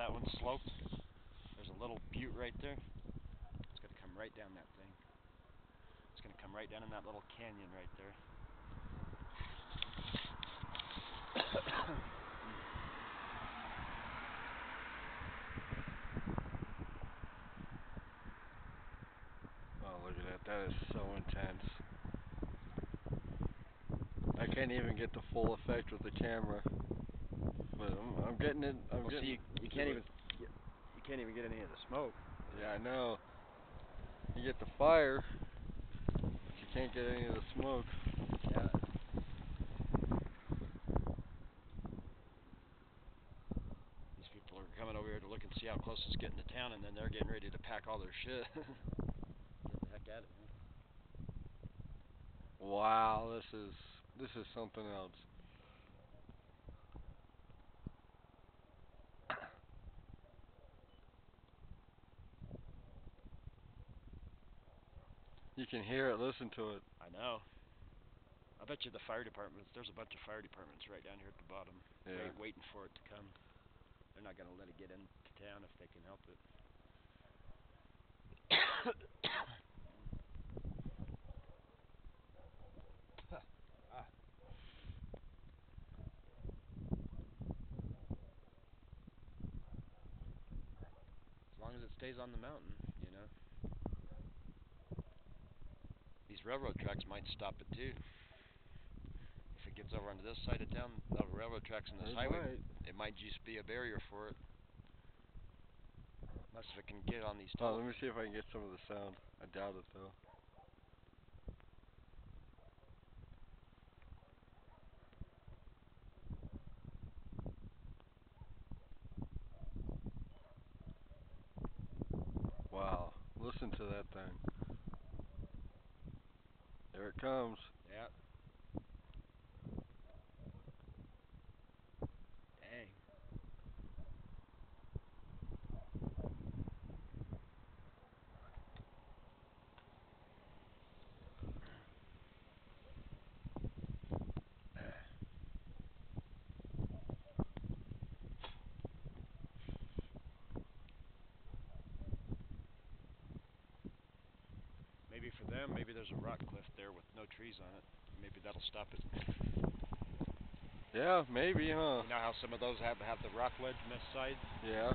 that one's sloped? There's a little butte right there. It's going to come right down that thing. It's going to come right down in that little canyon right there. oh, look at that. That is so intense. I can't even get the full effect with the camera. But I'm, I'm getting it. I'm well, getting see, you, you can't even you can't even get any of the smoke. Yeah, I know. You get the fire, but you can't get any of the smoke. Yeah. These people are coming over here to look and see how close it's getting to town, and then they're getting ready to pack all their shit. get the heck out of here. Wow, this is this is something else. You can hear it, listen to it. I know. I bet you the fire departments, there's a bunch of fire departments right down here at the bottom, yeah. wait, waiting for it to come. They're not going to let it get into town if they can help it. As long as it stays on the mountain, you know. These railroad tracks might stop it too. If it gets over onto this side of town, the railroad tracks and this it highway, might. it might just be a barrier for it. Unless if it can get on these. Oh, let me see if I can get some of the sound. I doubt it though. Wow, listen to that thing. There it comes. Yeah. Dang. Maybe maybe there's a rock cliff there with no trees on it. Maybe that'll stop it. Yeah, maybe, huh? You know how some of those have have the rock ledge on this side? Yeah.